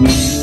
Mm-hmm.